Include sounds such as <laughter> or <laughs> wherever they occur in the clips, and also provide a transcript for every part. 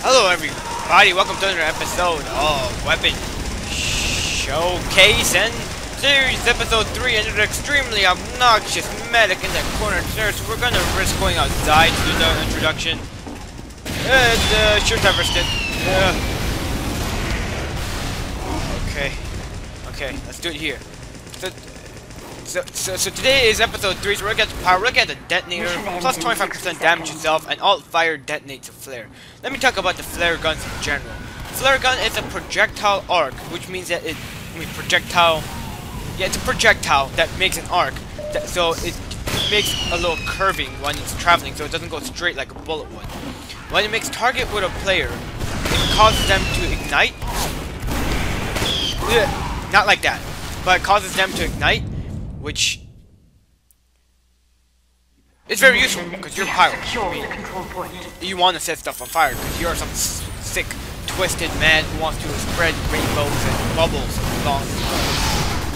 Hello everybody, welcome to another episode of Weapon Showcase and Series Episode 3 and an extremely obnoxious medic in the corner there, so we're gonna risk going outside to do the introduction. And, uh, sure time for stint. Yeah. Okay. Okay, let's do it here. So, so, so, today is episode 3, so we're gonna get the power, we're gonna get the detonator, plus 25% damage itself, and alt fire detonates a flare. Let me talk about the flare guns in general. Flare gun is a projectile arc, which means that it, I mean projectile, yeah it's a projectile that makes an arc, that, so it makes a little curving when it's traveling, so it doesn't go straight like a bullet would. When it makes target with a player, it causes them to ignite, Ugh, not like that, but it causes them to ignite, which is very useful because you're a pilot. You want to set stuff on fire because you're some sick, twisted man who wants to spread rainbows and bubbles along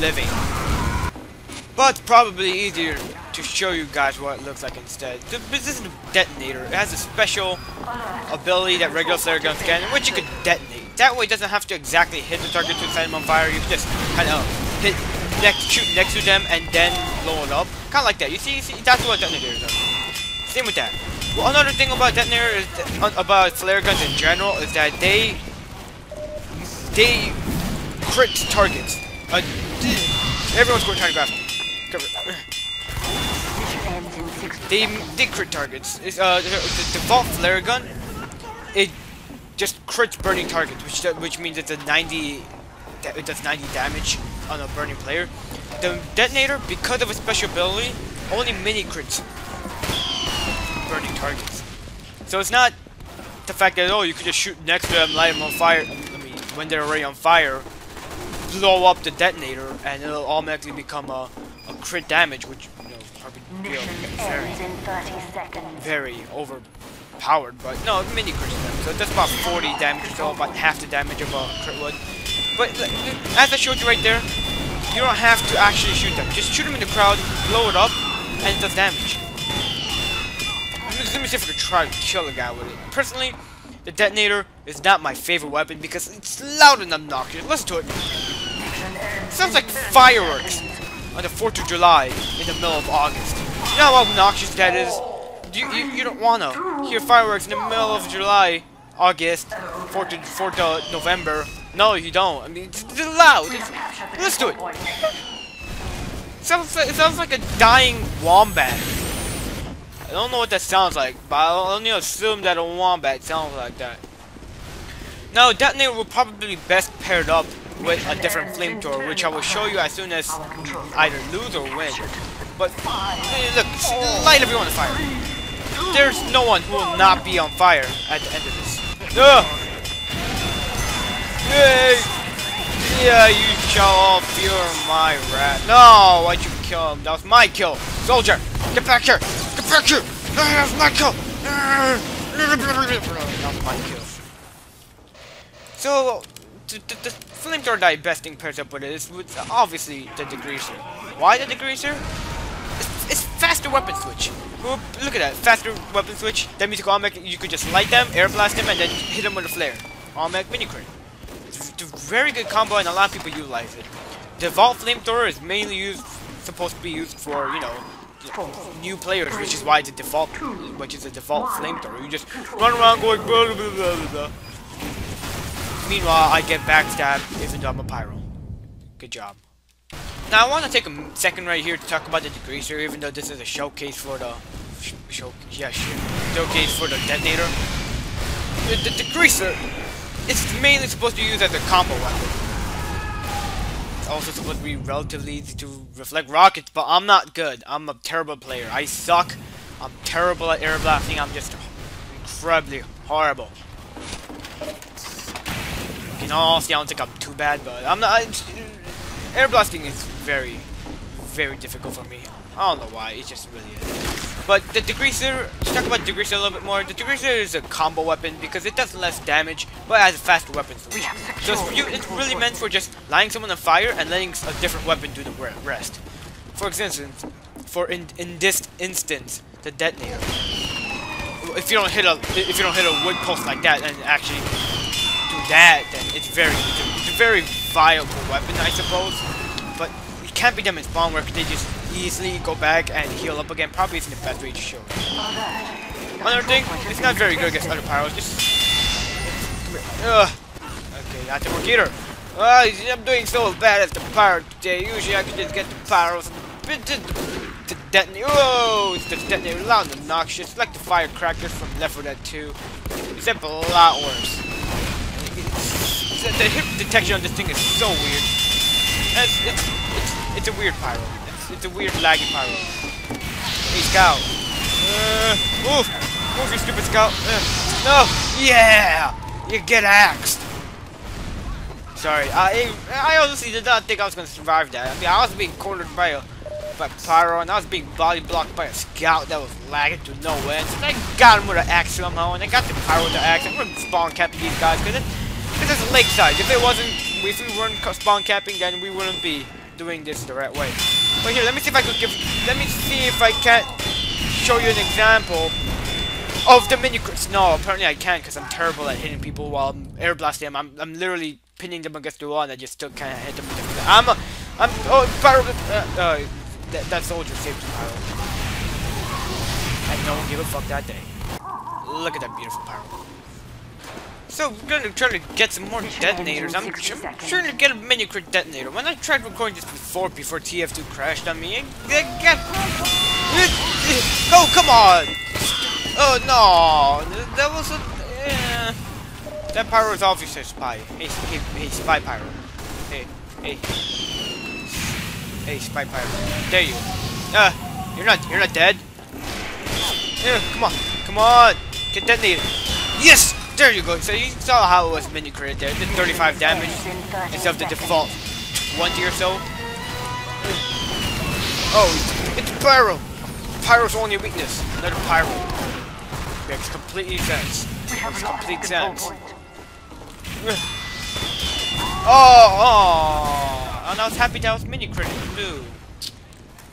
living. But it's probably easier to show you guys what it looks like instead. This is a detonator. It has a special ability that regular flare guns can, which you can detonate. That way it doesn't have to exactly hit the target to set them on fire. You can just kind of next, shoot next to them and then blow it up. Kind of like that. You see, you see, that's what detonators are. Same with that. Well, another thing about detonator is that, uh, about flare guns in general is that they they crit targets. Uh, everyone's going to graph. They they crit targets. It's, uh, the, the default flare gun, it just crits burning targets, which which means it's a 90 it does 90 damage on a burning player. The detonator, because of its special ability, only mini crits burning targets. So it's not the fact that, oh, you could just shoot next to them, light them on fire, I mean, when they're already on fire, blow up the detonator, and it'll automatically become a, a crit damage, which, you know, probably feel very, very overpowered, but no, mini crits them. So it does about 40 damage so, about half the damage of a crit would. But as I showed you right there, you don't have to actually shoot them. Just shoot them in the crowd, blow it up, and it does damage. Let me see if I can try to kill a guy with it. Personally, the detonator is not my favorite weapon because it's loud and obnoxious. Listen to it. it sounds like fireworks on the 4th of July in the middle of August. You know how obnoxious that is? You, you, you don't want to hear fireworks in the middle of July, August, 4th, of, 4th of November. No, you don't. I mean, it's, it's loud. It's, let's do it. It sounds, like, it sounds like a dying wombat. I don't know what that sounds like, but I'll only assume that a wombat sounds like that. Now, detonator will probably be best paired up with a different flamethrower, which I will show you as soon as either lose or win. But, look, light everyone on fire. There's no one who will not be on fire at the end of this. Ugh! Yay! Yeah, you shall all feel my wrath. No, why'd you kill him? That was my kill. Soldier, get back here! Get back here! That was my kill! That was my kill. So, the, the, the flamethrower that I best thing pairs up with it is with, obviously the degreaser. Why the degreaser? It's, it's faster weapon switch. Look at that, faster weapon switch. That means you could just light them, air blast them, and then hit them with a flare. Automatic mini crit. Very good combo, and a lot of people utilize it. The Vault Flamethrower is mainly used, supposed to be used for, you know, new players, which is why it's a default, which is a default flamethrower. You just run around going blah blah blah blah blah. Meanwhile, I get backstabbed even though I'm a pyro. Good job. Now, I want to take a second right here to talk about the degreaser, even though this is a showcase for the show, yeah, showcase for the detonator. The, the degreaser it's mainly supposed to be used as a combo weapon. It's also supposed to be relatively easy to reflect rockets, but I'm not good. I'm a terrible player. I suck. I'm terrible at air blasting. I'm just incredibly horrible. In all I don't think I'm too bad, but I'm not. Air blasting is very, very difficult for me. I don't know why. It just really is. But the degreaser, to talk about degreaser a little bit more, the degreaser is a combo weapon because it does less damage, but has a faster weapon switch. So it's, you, it's really meant for just lighting someone on fire and letting a different weapon do the rest. For instance, for in, in this instance, the detonator. if you don't hit a if you don't hit a wood post like that and actually do that, then it's very it's a, it's a very viable weapon, I suppose. But it can't be done in spawn where they just easily go back and heal up again. Probably isn't the best way to show. Another thing, it's not very good against other pyros. Just Ugh. Okay, got the Morgator. Oh, ah, I'm doing so bad at the pyro today. Usually I can just get the pyros to detonate. Oh, it's the detonator loud and obnoxious, like the firecrackers from Left 4 Dead 2, except a lot worse. The hit detection on this thing is so weird. It's, it's, it's, it's a weird pyro. It's, a weird laggy pyro. Hey, Scout. Uh, move! Move, you stupid Scout! Uh, no! Yeah! You get axed! Sorry, I I honestly did not think I was gonna survive that. I mean, I was being cornered by a by Pyro, and I was being body blocked by a scout that was lagging to no end. So I got him with an axe somehow, and I got the Pyro with the axe. I'm gonna spawn cap these guys because it, it's lakeside. If it wasn't, if we weren't spawn capping, then we wouldn't be doing this the right way. But here, let me see if I could give. Let me see if I can't show you an example of the mini. No, apparently I can't because I'm terrible at hitting people while I'm air blasting them. I'm, I'm literally pinning them against the wall and I just still can't hit them. I'm, a, I'm, oh, pyro, uh, uh, that, that soldier saved the. And no one gave a fuck that day. Look at that beautiful pyro. So we're gonna try to get some more detonators. I'm, I'm trying to get a mini crit detonator. When I tried recording this before, before TF2 crashed on me, it, it got... Oh, come on! Oh, no! That was a... Yeah. That pyro is obviously a spy. Hey, hey, hey, spy pyro. Hey, hey. Hey, spy pyro. There you. Uh, you're not, you're not dead. Yeah, come on, come on. Get detonated. Yes! There you go. So you saw how it was mini crit there. Did 35 damage instead of the default 20 or so. Oh, it's pyro. Pyro's only weakness. Another pyro. Makes complete sense. Makes complete sense. Oh, oh, and I was happy that was mini critical too.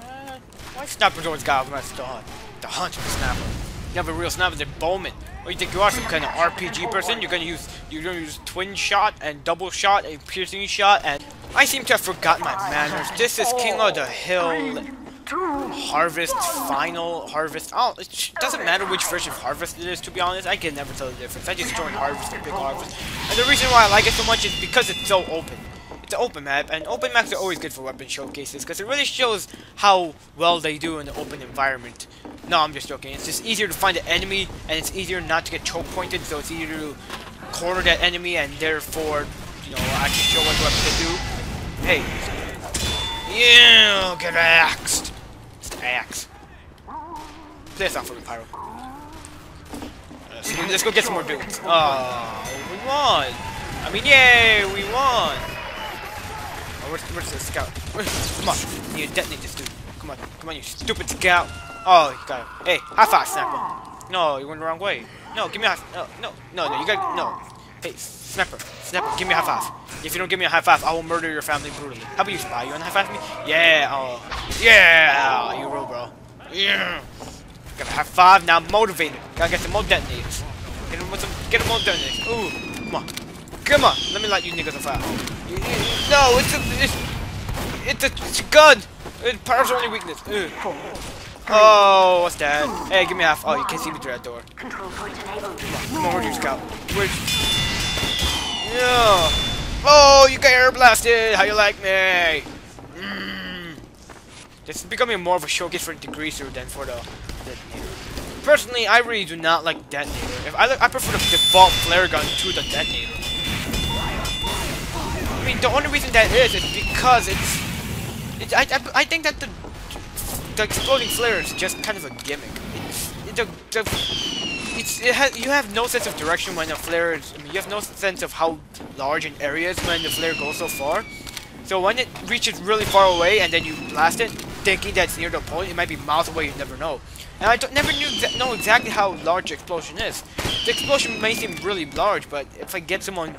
Uh, why snappers always got messed on? The hunter snapper. You have a real snapper, they're Bowman. Or you think you are some kind of RPG person? You're gonna use you're gonna use twin shot and double shot and piercing shot and I seem to have forgotten my manners. This is King of the Hill Harvest, Final, Harvest. Oh, it doesn't matter which version of Harvest it is, to be honest. I can never tell the difference. I just join Harvest and pick Harvest. And the reason why I like it so much is because it's so open. It's an open map, and open maps are always good for weapon showcases, because it really shows how well they do in the open environment. No, I'm just joking. It's just easier to find an enemy, and it's easier not to get choke pointed, so it's easier to corner that enemy, and therefore, you know, actually show what weapon to do. Hey. You get axed axe. Play this off for me, Pyro. Let's, let's go get some more dudes. Oh, we won! I mean, yay, we won! Oh, where's, where's the scout? <laughs> come on, you detonate this dude. Come on, come on, you stupid scout. Oh, you got it. Hey, high five, Snapper. No, you went the wrong way. No, give me a high. No, no, no, no, you got no. Hey, Snapper, Snapper, give me a high five. If you don't give me a high five, I will murder your family brutally. How about you, Spy? You want to high five me? Yeah, oh. Yeah, you roll, bro. Yeah. Got a high five, now I'm motivated. Gotta get some more detonators. Get him with some, get him more detonators. Ooh, come on. Come on, let me light you niggas on fire. No, it's a, it's, it's a, it's a gun. It's power's only weakness. Ugh. Oh, what's that? Hey, give me half. Oh, you can't see me through that door. Control point enabled. Come on, where'd you scout? Where'd Yeah. Oh, you got air blasted. How you like me? Mm. This is becoming more of a showcase for the degreaser than for the detonator. Personally, I really do not like detonator. If I, I prefer the default flare gun to the detonator. I mean, the only reason that is is because it's. it's I, I, I think that the the exploding flare is just kind of a gimmick. It, the, the, it's, it has, you have no sense of direction when a flare is, I mean, you have no sense of how large an area is when the flare goes so far. So when it reaches really far away and then you blast it, thinking that it's near the point, it might be miles away, you never know. And I never knew exa know exactly how large explosion is. The explosion may seem really large, but if I get someone,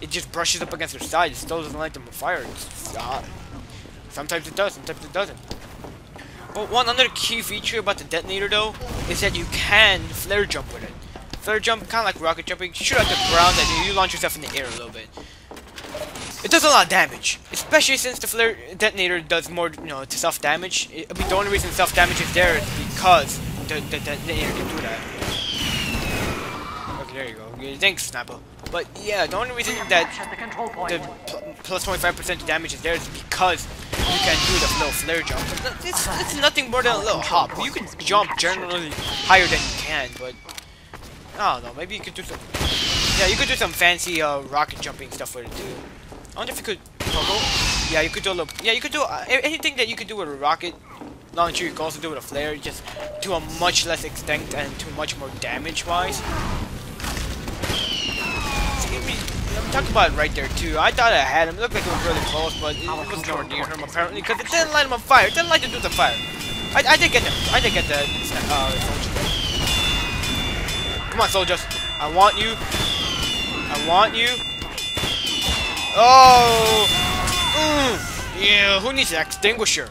it just brushes up against their side, it still doesn't light them on fire. It's, Uh, sometimes it does, sometimes it doesn't. But one other key feature about the detonator though is that you can flare jump with it. Flare jump, kind of like rocket jumping, shoot at the ground and you launch yourself in the air a little bit. It does a lot of damage, especially since the flare detonator does more, you know, to self damage. I mean, the only reason self damage is there is because the, the, the detonator can do that. Okay, there you go. Thanks, Snapper. But yeah, the only reason that the plus 25% damage is there is because you can do the little flare jump. It's, it's nothing more than a little hop. You can jump generally higher than you can, but I don't know. Maybe you could do some. Yeah, you could do some fancy uh, rocket jumping stuff with it too. I wonder if you could toggle. Yeah, you could do a little. Yeah, you could do uh, anything that you could do with a rocket launcher. You can also do with a flare, just to a much less extent and to much more damage talking about it right there too. I thought I had him. It looked like it was really close, but it was nowhere near him apparently because it didn't light him on fire. It didn't light to do the fire. I, I did get that. I did get that. Uh, Come on, soldiers. I want you. I want you. Oh! Mm. Yeah, who needs an extinguisher?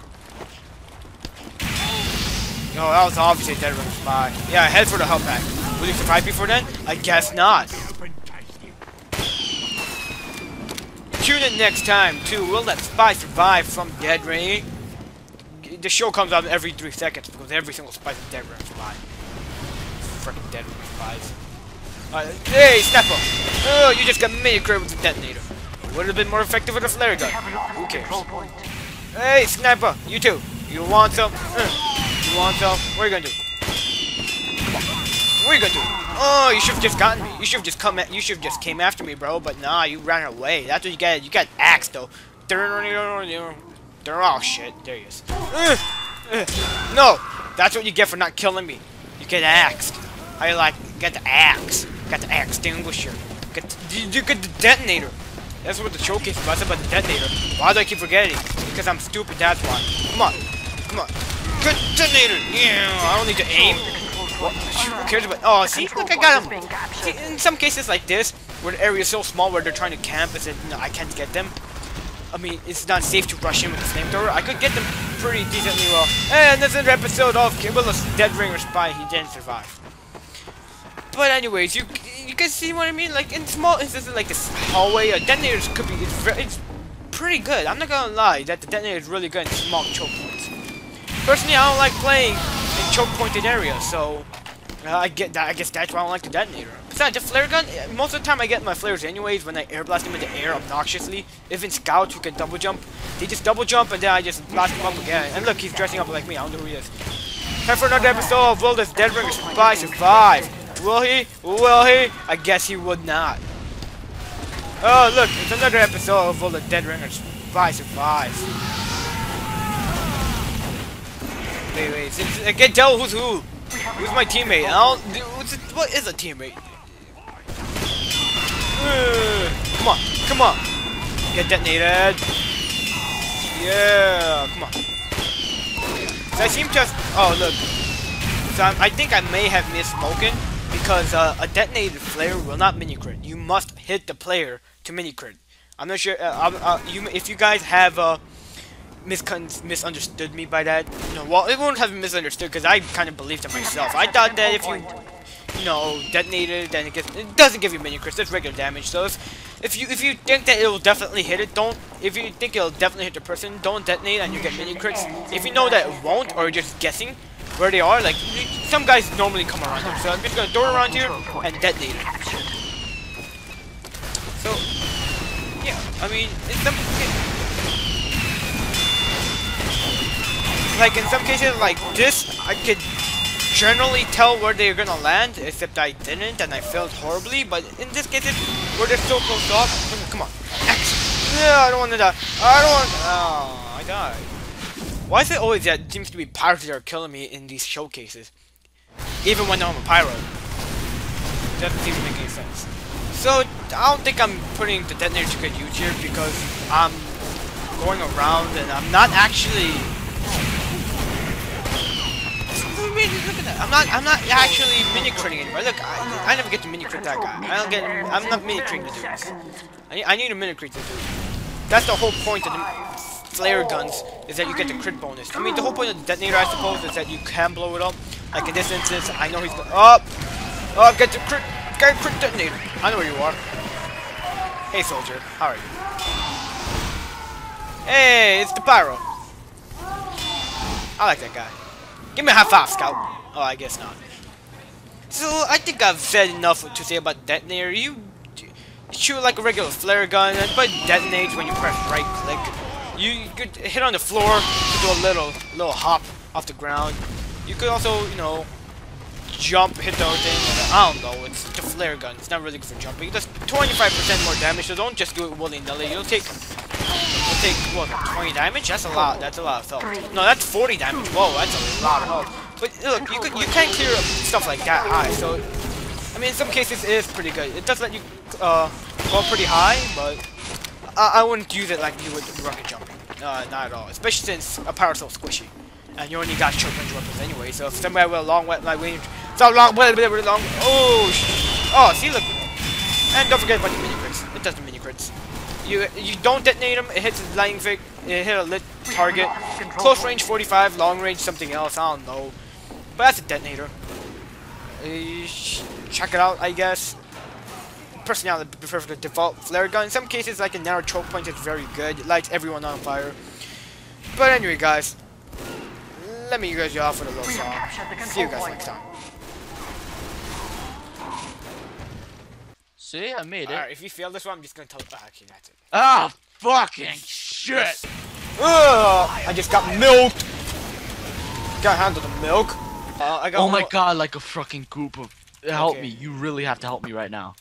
Oh, that was obviously a dead ring spy. Yeah, head for the health pack. Will you survive before then? I guess not. Tune in next time to Will That Spy Survive from Dead Ring? The show comes out every three seconds because every single spy is Dead Ring Spy. Freaking Dead Ring Spies. Uh, hey, Snapper! Oh, you just got mini with the detonator. Would have been more effective with a flare gun. Who cares? Hey, Sniper! You too. You want some? Uh, you want some? What are you gonna do? What are you gonna do? Oh, you should have just gotten me. You should have just come. At, you should have just came after me, bro. But nah, you ran away. That's what you get. You got axed though. They're all shit. There he is. No, that's what you get for not killing me. You get axed. I like get the axe. Got the axe extinguisher. Get the, you get the detonator. That's what the showcase was about the detonator. Why do I keep forgetting? Because I'm stupid, that's why. Come on. Come on. Good detonator! Yeah, I don't need to aim. What? Who cares about- Oh, see? Look, I got him! See, in some cases like this, where the area is so small where they're trying to camp you know, I can't get them. I mean, it's not safe to rush in with the flamethrower. I could get them pretty decently well. And this is an episode of Kimball's Dead Ringer Spy. He didn't survive. But anyways, you you guys see what I mean? Like in small instances like this hallway, uh, a detonator could be it's it's pretty good. I'm not gonna lie that the detonator is really good in small choke points. Personally, I don't like playing in choke pointed area, so uh, I get that. I guess that's why I don't like the detonator. Besides, the flare gun, eh, most of the time I get my flares anyways when I air blast them in the air obnoxiously. Even scouts who can double jump, they just double jump and then I just blast them up again. And look, he's dressing up like me. I don't know who he is. Time for another episode of Will This Dead Ringer Spy Survive. Will he? Will he? I guess he would not. Oh, look, it's another episode of Will the Dead Ringers Spy Survive. Wait, wait, I can't tell who's who. Who's my teammate? I don't, it, what is a teammate? Uh, come on, come on. Get detonated. Yeah, come on. So I seem just, oh look. So I'm, I think I may have misspoken because uh, a detonated flare will not mini crit. You must hit the player to mini crit. I'm not sure. Uh, uh, you, if you guys have uh, misunderstood me by that, know, well, it won't have misunderstood because I kind of believed it myself. I thought that if you, you know, detonated, then it gets, it doesn't give you mini crits. It's regular damage. So if, if you if you think that it will definitely hit it, don't. If you think it'll definitely hit the person, don't detonate and you get mini crits. If you know that it won't, or you're just guessing, where they are. Like, some guys normally come around here. So I'm just to throw around here and detonate it. So, yeah, I mean, it's some like in some cases like this, I could generally tell where they're gonna land, except I didn't and I failed horribly. But in this case, where they're so close up, come on, X. Yeah, I don't want to die. I don't want. Oh, I died. Why is it always that seems to be pirates that are killing me in these showcases? Even when I'm a pyro. Doesn't seem to make any sense. So, I don't think I'm putting the detonator to good use here because I'm going around and I'm not actually... Look at that. I'm not I'm not actually mini critting anymore. Look, I, I never get to mini crit that guy. I don't get I'm not mini critting the dudes. I need, I need a mini crit the dude. That's the whole point of the flare guns is that you get the crit bonus. I mean, the whole point of the detonator, I suppose, is that you can blow it up. Like in this instance, I know he's going up. Oh, get the crit, get crit detonator. I know where you are. Hey, soldier, how are you? Hey, it's the pyro. I like that guy. Give me a high five, scout. Oh, I guess not. So, I think I've said enough to say about detonator. You shoot like a regular flare gun, but it detonates when you press right click. You, could hit on the floor, to do a little little hop off the ground. You could also, you know, jump, hit the thing. I don't know. It's the flare gun. It's not really good for jumping. It does 25% more damage, so don't just do it willy nilly. You'll take, take what 20 damage. That's a lot. That's a lot of health. No, that's 40 damage. Whoa, that's a lot of health. But look, you could you can clear up stuff like that high. So, I mean, in some cases it is pretty good. It does let you uh go pretty high, but I, I wouldn't use it like you would rocket jumping. Uh, not at all. Especially since a power so squishy. And you only got short range weapons anyway, so if somebody with a long wet like range so long blah, <laughs> blah, blah, long oh oh see look and don't forget about the mini crits. It doesn't. You you don't detonate them, it hits a lightning fig, it hit a lit target. Close range 45, long range something else, I don't know. But that's a detonator. Uh, check it out, I guess. Personally, Personality prefer the default flare gun. In some cases, like a narrow choke point is very good. It lights everyone on fire. But anyway, guys, let me guys you off with a little song. See you guys next time. See, I made it. Alright, if you fail this one, I'm just gonna tell. Oh, actually, that's it. Ah, fucking shit! Ugh, I just got milked. Can't handle the milk. Uh, I got Oh my god, like a fucking group of. Help Okay. me. You really have to help me right now.